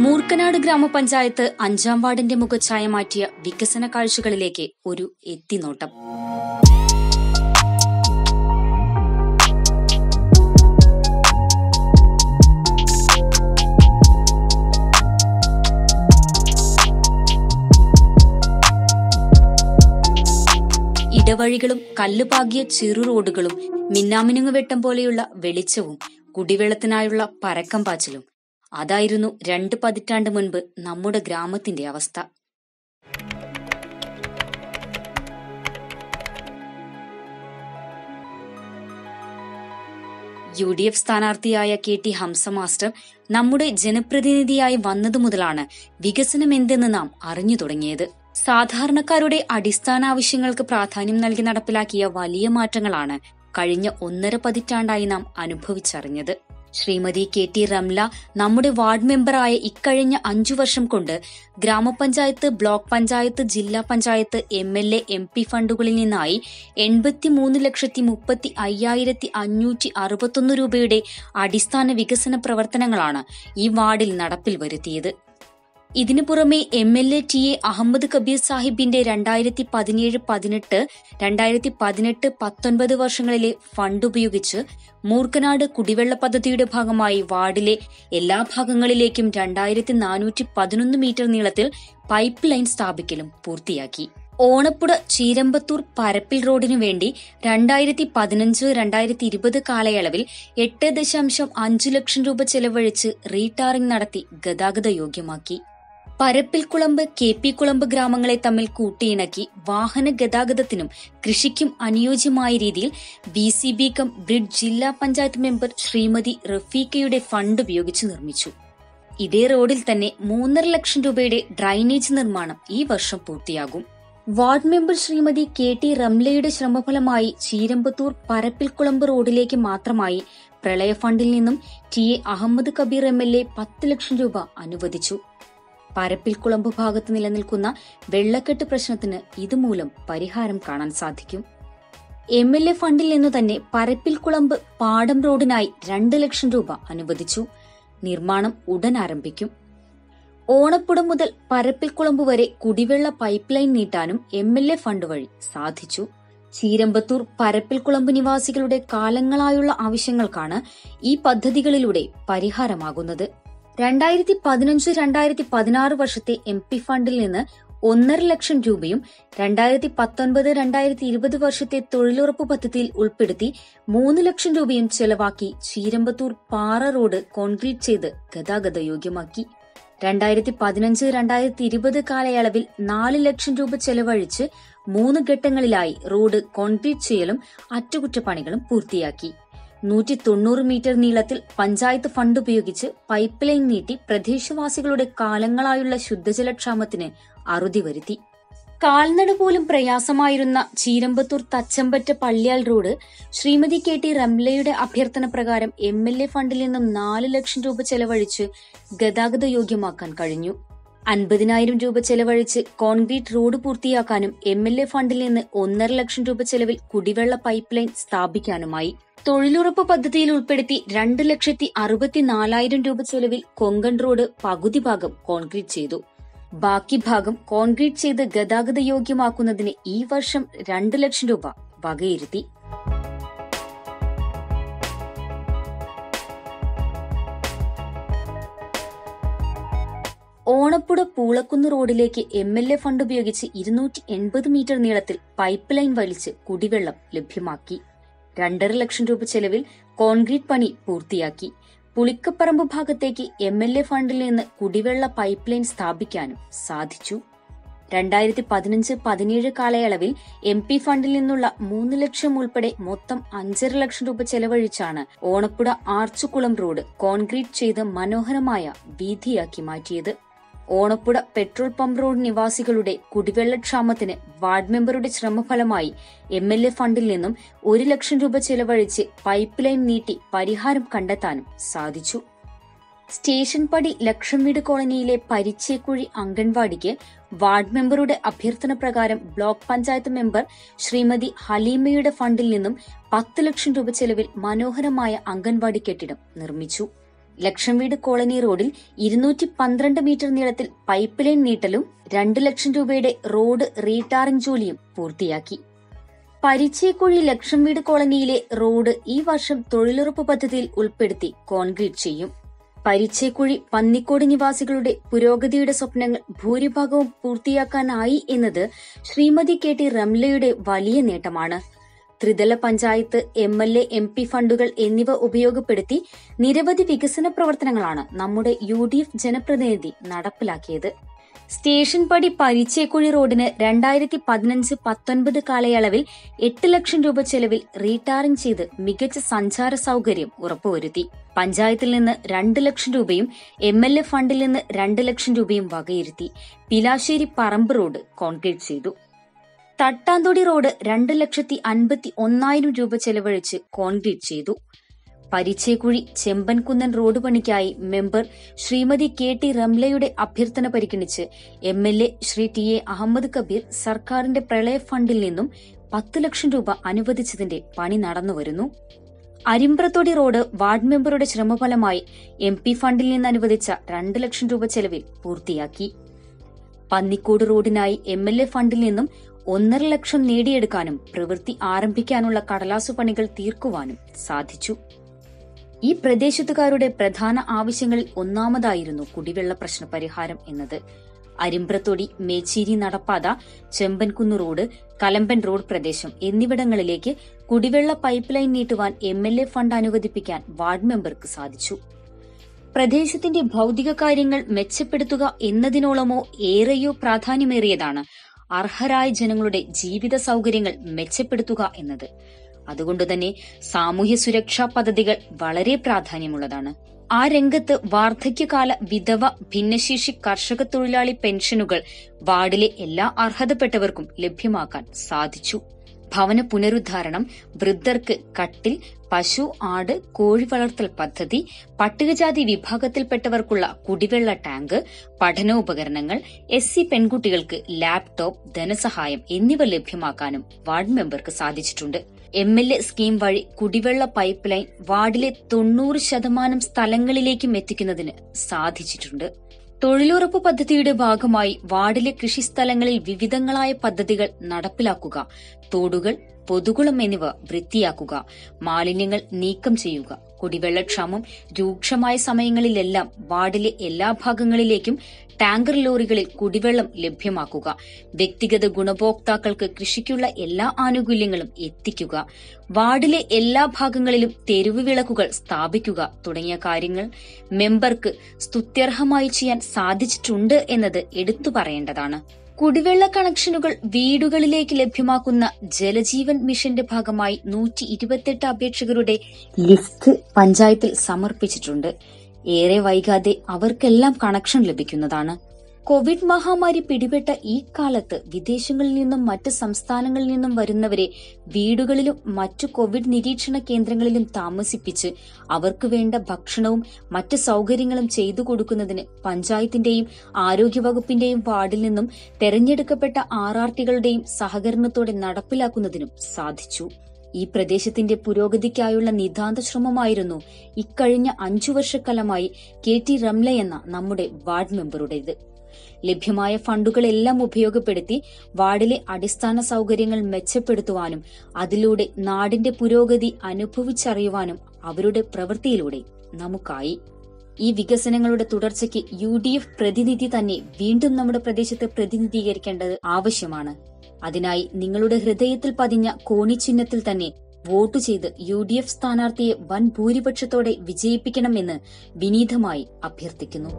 മൂർക്കനാട് ഗ്രാമപഞ്ചായത്ത് അഞ്ചാം വാർഡിന്റെ മുഖച്ഛായ മാറ്റിയ വികസന കാഴ്ചകളിലേക്ക് ഒരു എത്തിനോട്ടം. ഇടവഴികളും കല്ലുപാകിയ ചെറു റോഡുകളും മിന്നാമിനുങ്ങുവെട്ടം പോലെയുള്ള വെളിച്ചവും കുടിവെള്ളത്തിനായുള്ള പരക്കം പാച്ചിലും അതായിരുന്നു രണ്ട് പതിറ്റാണ്ട് മുൻപ് നമ്മുടെ ഗ്രാമത്തിന്റെ അവസ്ഥ. യു ഡി എഫ് സ്ഥാനാർത്ഥിയായ കെ ടി ഹംസ മാസ്റ്റർ നമ്മുടെ ജനപ്രതിനിധിയായി വന്നതു മുതലാണ് വികസനം എന്തെന്ന് നാം അറിഞ്ഞു തുടങ്ങിയത്. സാധാരണക്കാരുടെ അടിസ്ഥാന ആവശ്യങ്ങൾക്ക് പ്രാധാന്യം നൽകി നടപ്പിലാക്കിയ വലിയ മാറ്റങ്ങളാണ് കഴിഞ്ഞ ഒന്നര പതിറ്റാണ്ടായി നാം അനുഭവിച്ചറിഞ്ഞത്. ശ്രീമതി കെ ടി റംല നമ്മുടെ വാർഡ് മെമ്പറായ ഇക്കഴിഞ്ഞ അഞ്ചു വർഷം കൊണ്ട് ഗ്രാമപഞ്ചായത്ത് ബ്ലോക്ക് പഞ്ചായത്ത് ജില്ലാ panchayat M L A M P ഫണ്ടുകളിൽ നിന്നായി എൺപത്തിമൂന്ന് ലക്ഷത്തി മുപ്പത്തി അയ്യായിരത്തി അഞ്ഞൂറ്റി അറുപത്തൊന്ന് രൂപയുടെ അടിസ്ഥാന വികസന പ്രവർത്തനങ്ങളാണ് ഈ വാർഡിൽ നടപ്പിൽ വരുത്തിയത്. ഇതിനു പുറമെ M L A T A Ahammed Kabeer സാഹിബിന്റെ രണ്ടായിരത്തി പതിനേഴ് പതിനെട്ട് രണ്ടായിരത്തി പതിനെട്ട് പത്തൊൻപത് വർഷങ്ങളിലെ ഫണ്ട് ഉപയോഗിച്ച് മൂർക്കനാട് കുടിവെള്ള പദ്ധതിയുടെ ഭാഗമായി വാർഡിലെ എല്ലാ ഭാഗങ്ങളിലേക്കും രണ്ടായിരത്തി നാനൂറ്റി പതിനൊന്ന് മീറ്റർ നീളത്തിൽ പൈപ്പ് ലൈൻ സ്ഥാപിക്കലും പൂർത്തിയാക്കി. ഓണപ്പുട ചീരമ്പത്തൂർ പരപ്പിൽ റോഡിനു വേണ്ടി രണ്ടായിരത്തി പതിനഞ്ച് രണ്ടായിരത്തി ഇരുപത് കാലയളവിൽ എട്ട് ദശാംശം അഞ്ച് ലക്ഷം രൂപ ചെലവഴിച്ച് റീടാറിംഗ് നടത്തി ഗതാഗത യോഗ്യമാക്കി. പരപ്പിൽക്കുളമ്പ് കെ പി കുളമ്പ് ഗ്രാമങ്ങളെ തമ്മിൽ കൂട്ടിയിണക്കി വാഹന ഗതാഗതത്തിനും കൃഷിക്കും അനുയോജ്യമായ രീതിയിൽ B C B cum bridge ജില്ലാ പഞ്ചായത്ത് മെമ്പർ ശ്രീമതി റഫീഖയുടെ ഫണ്ട് ഉപയോഗിച്ച് നിർമ്മിച്ചു. ഇതേ റോഡിൽ തന്നെ മൂന്നര ലക്ഷം രൂപയുടെ ഡ്രൈനേജ് നിർമ്മാണം ഈ വർഷം പൂർത്തിയാകും. Ward member Shrimathi K T റംലയുടെ ശ്രമഫലമായി ചീരമ്പത്തൂർ പരപ്പിൽക്കുളമ്പ് റോഡിലേക്ക് മാത്രമായി പ്രളയ ഫണ്ടിൽ നിന്നും T A Ahammed Kabeer M L A പത്ത് ലക്ഷം രൂപ അനുവദിച്ചു. പരപ്പിൽക്കുളമ്പ് ഭാഗത്ത് നിലനിൽക്കുന്ന വെള്ളക്കെട്ട് പ്രശ്നത്തിന് ഇതുമൂലം പരിഹാരം കാണാൻ സാധിക്കും. എം എൽ എ ഫണ്ടിൽ നിന്ന് തന്നെ പരപ്പിൽക്കുളമ്പ് പാടം റോഡിനായി രണ്ട് ലക്ഷം രൂപ അനുവദിച്ചു. നിർമ്മാണം ഉടൻ ആരംഭിക്കും. ഓണപ്പുടം മുതൽ പരപ്പിൽക്കുളമ്പ് വരെ കുടിവെള്ള പൈപ്പ് ലൈൻ നീട്ടാനും എം എൽ എ ഫണ്ട് വഴി സാധിച്ചു. ചീരമ്പത്തൂർ പരപ്പിൽക്കുളമ്പ് നിവാസികളുടെ കാലങ്ങളായുള്ള ആവശ്യങ്ങൾക്കാണ് ഈ പദ്ധതികളിലൂടെ പരിഹാരമാകുന്നത്. രണ്ടായിരത്തി പതിനഞ്ച് രണ്ടായിരത്തി പതിനാറ് വർഷത്തെ എം പി ഫണ്ടിൽ നിന്ന് ഒന്നര ലക്ഷം രൂപയും രണ്ടായിരത്തി പത്തൊൻപത് രണ്ടായിരത്തി ഇരുപത് വർഷത്തെ തൊഴിലുറപ്പ് പദ്ധതിയിൽ ഉൾപ്പെടുത്തി മൂന്ന് ലക്ഷം രൂപയും ചെലവാക്കി ചീരമ്പത്തൂർ പാറ റോഡ് കോൺക്രീറ്റ് ചെയ്ത് ഗതാഗത യോഗ്യമാക്കി. രണ്ടായിരത്തി പതിനഞ്ച് രണ്ടായിരത്തി ഇരുപത് കാലയളവിൽ നാല് ലക്ഷം രൂപ ചെലവഴിച്ച് മൂന്ന് ഘട്ടങ്ങളിലായി റോഡ് കോൺക്രീറ്റ് ചെയ്യലും അറ്റകുറ്റപ്പണികളും പൂർത്തിയാക്കി. നൂറ്റി തൊണ്ണൂറ് മീറ്റർ നീളത്തിൽ പഞ്ചായത്ത് ഫണ്ട് ഉപയോഗിച്ച് പൈപ്പ് ലൈൻ നീട്ടി പ്രദേശവാസികളുടെ കാലങ്ങളായുള്ള ശുദ്ധജലക്ഷാമത്തിന് അറുതി വരുത്തി. കാൽനട പോലും പ്രയാസമായിരുന്ന Cheerambathur Thachampatta Palliyal road Shrimathi K T റംലയുടെ അഭ്യർത്ഥന പ്രകാരം എം എൽ എ ഫണ്ടിൽ നിന്നും നാല് ലക്ഷം രൂപ ചെലവഴിച്ച് ഗതാഗത യോഗ്യമാക്കാൻ കഴിഞ്ഞു. അൻപതിനായിരം രൂപ ചെലവഴിച്ച് കോൺക്രീറ്റ് റോഡ് പൂർത്തിയാക്കാനും എം എൽ എ ഫണ്ടിൽ നിന്ന് ഒന്നര ലക്ഷം രൂപ ചെലവിൽ കുടിവെള്ള പൈപ്പ് ലൈൻ സ്ഥാപിക്കാനുമായി. തൊഴിലുറപ്പ് പദ്ധതിയിൽ ഉൾപ്പെടുത്തി രണ്ട് ലക്ഷത്തി അറുപത്തിനാലായിരം രൂപ ചെലവിൽ കൊങ്കൺ റോഡ് പകുതി ഭാഗം കോൺക്രീറ്റ് ചെയ്തു. ബാക്കി ഭാഗം കോൺക്രീറ്റ് ചെയ്ത് ഗതാഗത യോഗ്യമാക്കുന്നതിന് ഈ വർഷം രണ്ട് ലക്ഷം രൂപ വകയിരുത്തി. ഓണപ്പുഴ പൂളക്കുന്ന് റോഡിലേക്ക് എം എൽ എ ഫണ്ട് ഉപയോഗിച്ച് ഇരുന്നൂറ്റി എൺപത് മീറ്റർ നീളത്തിൽ പൈപ്പ് ലൈൻ വലിച്ച് കുടിവെള്ളം ലഭ്യമാക്കി. രണ്ടര ലക്ഷം രൂപ ചെലവിൽ കോൺക്രീറ്റ് പണി പൂർത്തിയാക്കി. പുളിക്കപ്പറമ്പ് ഭാഗത്തേക്ക് എം എൽ എ ഫണ്ടിൽ നിന്ന് കുടിവെള്ള പൈപ്പ് ലൈൻ സ്ഥാപിക്കാനും സാധിച്ചു. രണ്ടായിരത്തി പതിനഞ്ച് പതിനേഴ് കാലയളവിൽ എം പി ഫണ്ടിൽ നിന്നുള്ള മൂന്ന് ലക്ഷം ഉൾപ്പെടെ മൊത്തം അഞ്ചര ലക്ഷം രൂപ ചെലവഴിച്ചാണ് ഓണപ്പുഴ ആർച്ചുകുളം റോഡ് കോൺക്രീറ്റ് ചെയ്ത് മനോഹരമായ വീതിയാക്കി മാറ്റിയത്. ഓണപ്പുഴ പെട്രോൾ പമ്പ് റോഡ് നിവാസികളുടെ കുടിവെള്ളക്ഷാമത്തിന് വാർഡ് മെമ്പറുടെ ശ്രമഫലമായി എം എൽ എ ഫണ്ടിൽ നിന്നും ഒരു ലക്ഷം രൂപ ചെലവഴിച്ച് പൈപ്പ് ലൈൻ നീട്ടി പരിഹാരം കണ്ടെത്താനും സാധിച്ചു. സ്റ്റേഷൻ പടി ലക്ഷം വീട് കോളനിയിലെ പരിച്ചേക്കുഴി അംഗൻവാടിക്ക് വാർഡ് മെമ്പറുടെ അഭ്യർത്ഥന പ്രകാരം ബ്ലോക്ക് പഞ്ചായത്ത് മെമ്പർ ശ്രീമതി ഹലീമയുടെ ഫണ്ടിൽ നിന്നും പത്ത് ലക്ഷം രൂപ ചെലവിൽ മനോഹരമായ അംഗൻവാടി കെട്ടിടം നിർമ്മിച്ചു. ലക്ഷം വീട് കോളനി റോഡിൽ ഇരുന്നൂറ്റി പന്ത്രണ്ട് മീറ്റർ നീളത്തിൽ പൈപ്പ് ലൈൻ നീട്ടലും രണ്ട് ലക്ഷം രൂപയുടെ റോഡ് റീടാറിംഗ് ജോലിയും പൂർത്തിയാക്കി. പരിച്ചേക്കുഴി ലക്ഷം വീട് കോളനിയിലെ റോഡ് ഈ വർഷം തൊഴിലുറപ്പ് പദ്ധതിയിൽ ഉൾപ്പെടുത്തി കോൺക്രീറ്റ് ചെയ്യും. പരിച്ചേക്കുഴി പന്നിക്കോട് നിവാസികളുടെ പുരോഗതിയുടെ സ്വപ്നങ്ങൾ ഭൂരിഭാഗവും പൂർത്തിയാക്കാനായി എന്നത് ശ്രീമതി കെ ടി റംലയുടെ വലിയ നേട്ടമാണ്. ത്രിതല panchayat M L A M P ഫണ്ടുകൾ എന്നിവ ഉപയോഗപ്പെടുത്തി നിരവധി വികസന പ്രവർത്തനങ്ങളാണ് നമ്മുടെ യു ഡി എഫ് ജനപ്രതിനിധി നടപ്പിലാക്കിയത്. സ്റ്റേഷൻ പടി പരിചയക്കുഴി റോഡിന് രണ്ടായിരത്തി പതിനഞ്ച് പത്തൊൻപത് കാലയളവിൽ എട്ട് ലക്ഷം രൂപ ചെലവിൽ റീടാറിംഗ് ചെയ്ത് മികച്ച സഞ്ചാര സൗകര്യം ഉറപ്പുവരുത്തി. പഞ്ചായത്തിൽ നിന്ന് രണ്ട് ലക്ഷം രൂപയും എം എൽ എ ഫണ്ടിൽ നിന്ന് രണ്ട് ലക്ഷം രൂപയും വകയിരുത്തി. പിലാശ്ശേരി പറമ്പ് റോഡ് കോൺക്രീറ്റ് ചെയ്തു. തട്ടാന്തൊടി റോഡ് രണ്ട് ലക്ഷത്തി അൻപത്തി ഒന്നായിരം രൂപ ചെലവഴിച്ച് കോൺക്രീറ്റ് ചെയ്തു. പരിച്ചേക്കുഴി ചെമ്പൻകുന്നൻ റോഡ് പണിക്കായി മെമ്പർ ശ്രീമതി കെ ടി റംലയുടെ അഭ്യർത്ഥന പരിഗണിച്ച് M L A Shri T A Ahammad Kabeer സർക്കാരിന്റെ പ്രളയ ഫണ്ടിൽ നിന്നും പത്ത് ലക്ഷം രൂപ അനുവദിച്ചതിന്റെ പണി നടന്നുവരുന്നു അരിമ്പ്രത്തൊടി റോഡ് വാർഡ് മെമ്പറുടെ ശ്രമഫലമായി എം പി ഫണ്ടിൽ നിന്ന് അനുവദിച്ച രണ്ട് ലക്ഷം രൂപ ചെലവിൽ പൂർത്തിയാക്കി. പന്നിക്കോട് റോഡിനായി എം എൽ എ ഫണ്ടിൽ നിന്നും ഒന്നര ലക്ഷം നേടിയെടുക്കാനും പ്രവൃത്തി ആരംഭിക്കാനുള്ള കടലാസു പണികൾ തീർക്കുവാനും സാധിച്ചു. ഈ പ്രദേശത്തുകാരുടെ പ്രധാന ആവശ്യങ്ങളിൽ ഒന്നാമതായിരുന്നു കുടിവെള്ള പ്രശ്ന പരിഹാരം എന്നത്. അരിമ്പ്രത്തൊടി മേച്ചേരി നടപ്പാത ചെമ്പൻകുന്ന് റോഡ് കലമ്പൻ റോഡ് പ്രദേശം എന്നിവിടങ്ങളിലേക്ക് കുടിവെള്ള പൈപ്പ് ലൈൻ നീട്ടുവാൻ എം എൽ എ ഫണ്ട് അനുവദിപ്പിക്കാൻ വാർഡ് മെമ്പർക്ക് സാധിച്ചു. പ്രദേശത്തിന്റെ ഭൗതിക കാര്യങ്ങൾ മെച്ചപ്പെടുത്തുക എന്നതിനോളമോ ഏറെയോ പ്രാധാന്യമേറിയതാണ് അർഹരായ ജനങ്ങളുടെ ജീവിത സൗകര്യങ്ങൾ മെച്ചപ്പെടുത്തുക എന്നത്. അതുകൊണ്ടുതന്നെ സാമൂഹ്യ സുരക്ഷാ പദ്ധതികൾ വളരെ പ്രാധാന്യമുള്ളതാണ്. ആ രംഗത്ത് വാർദ്ധക്യകാല വിധവ ഭിന്നശേഷി കർഷക തൊഴിലാളി പെൻഷനുകൾ വാർഡിലെ എല്ലാ അർഹതപ്പെട്ടവർക്കും ലഭ്യമാക്കാൻ സാധിച്ചു. ഭവന പുനരുദ്ധാരണം വൃദ്ധർക്ക് കട്ടിൽ പശു ആട് കോഴി വളർത്തൽ പദ്ധതി പട്ടികജാതി വിഭാഗത്തിൽപ്പെട്ടവർക്കുള്ള കുടിവെള്ള ടാങ്ക് പഠനോപകരണങ്ങൾ എസ് സി പെൺകുട്ടികൾക്ക് ലാപ്ടോപ്പ് ധനസഹായം എന്നിവ ലഭ്യമാക്കാനും വാർഡ് മെമ്പർക്ക് സാധിച്ചിട്ടുണ്ട്. എം എൽ എ സ്കീം വഴി കുടിവെള്ള പൈപ്പ് ലൈൻ വാർഡിലെ തൊണ്ണൂറ് ശതമാനം സ്ഥലങ്ങളിലേക്കും എത്തിക്കുന്നതിന് സാധിച്ചിട്ടുണ്ട്. തൊഴിലുറപ്പ് പദ്ധതിയുടെ ഭാഗമായി വാർഡിലെ കൃഷിസ്ഥലങ്ങളിൽ വിവിധങ്ങളായ പദ്ധതികൾ നടപ്പിലാക്കുക തോടുകൾ പൊതുകുളം എന്നിവ വൃത്തിയാക്കുക മാലിന്യങ്ങൾ നീക്കം ചെയ്യുക. കുടിവെള്ളക്ഷാമം രൂക്ഷമായ സമയങ്ങളിലെല്ലാം വാർഡിലെ എല്ലാ ഭാഗങ്ങളിലേക്കും ടാങ്കർ ലോറികളിൽ കുടിവെള്ളം ലഭ്യമാക്കുക. വ്യക്തിഗത ഗുണഭോക്താക്കൾക്ക് കൃഷിക്കുള്ള എല്ലാ ആനുകൂല്യങ്ങളും എത്തിക്കുക. വാർഡിലെ എല്ലാ ഭാഗങ്ങളിലും തെരുവ് വിളക്കുകൾ സ്ഥാപിക്കുക തുടങ്ങിയ കാര്യങ്ങൾ മെമ്പർക്ക് സ്തുത്യർഹമായി ചെയ്യാൻ സാധിച്ചിട്ടുണ്ട് എന്നത് എടുത്തു പറയേണ്ടതാണ്. കുടിവെള്ള കണക്ഷനുകൾ വീടുകളിലേക്ക് ലഭ്യമാക്കുന്ന ജലജീവൻ മിഷന്റെ ഭാഗമായി നൂറ്റി ഇരുപത്തെട്ട് അപേക്ഷകരുടെ ലിസ്റ്റ് പഞ്ചായത്തിൽ സമർപ്പിച്ചിട്ടുണ്ട്. ഏറെ വൈകാതെ അവർക്കെല്ലാം കണക്ഷൻ ലഭിക്കുന്നതാണ്. കോവിഡ് മഹാമാരി പിടിപെട്ട ഈ കാലത്ത് വിദേശങ്ങളിൽ നിന്നും മറ്റ് സംസ്ഥാനങ്ങളിൽ നിന്നും വരുന്നവരെ വീടുകളിലും മറ്റു കോവിഡ് നിരീക്ഷണ കേന്ദ്രങ്ങളിലും താമസിപ്പിച്ച് അവർക്ക് വേണ്ട ഭക്ഷണവും മറ്റ് സൗകര്യങ്ങളും ചെയ്തു കൊടുക്കുന്നതിന് പഞ്ചായത്തിന്റെയും ആരോഗ്യവകുപ്പിന്റെയും വാർഡിൽ നിന്നും തെരഞ്ഞെടുക്കപ്പെട്ട ആർആർടികളുടെയും ആർ സഹകരണത്തോടെ നടപ്പിലാക്കുന്നതിനും സാധിച്ചു. ഈ പ്രദേശത്തിന്റെ പുരോഗതിക്കായുള്ള നിതാന്ത ശ്രമമായിരുന്നു ഇക്കഴിഞ്ഞ അഞ്ചു വർഷക്കാലമായി കെ ടി റംല എന്ന നമ്മുടെ വാർഡ് മെമ്പറുടേത്. ലഭ്യമായ ഫണ്ടുകളെല്ലാം ഉപയോഗപ്പെടുത്തി വാർഡിലെ അടിസ്ഥാന സൗകര്യങ്ങൾ മെച്ചപ്പെടുത്തുവാനും അതിലൂടെ നാടിന്റെ പുരോഗതി അനുഭവിച്ചറിയുവാനും അവരുടെ പ്രവൃത്തിയിലൂടെ നമുക്കായി. ഈ വികസനങ്ങളുടെ തുടർച്ചയ്ക്ക് യു ഡി എഫ് പ്രതിനിധി തന്നെ വീണ്ടും നമ്മുടെ പ്രദേശത്തെ പ്രതിനിധീകരിക്കേണ്ടത് ആവശ്യമാണ്. അതിനായി നിങ്ങളുടെ ഹൃദയത്തിൽ പതിഞ്ഞ കോണി ചിഹ്നത്തിൽ തന്നെ വോട്ട് ചെയ്ത് യു ഡി എഫ് സ്ഥാനാർത്ഥിയെ വൻ ഭൂരിപക്ഷത്തോടെ വിജയിപ്പിക്കണമെന്ന് വിനീതമായി അഭ്യർത്ഥിക്കുന്നു.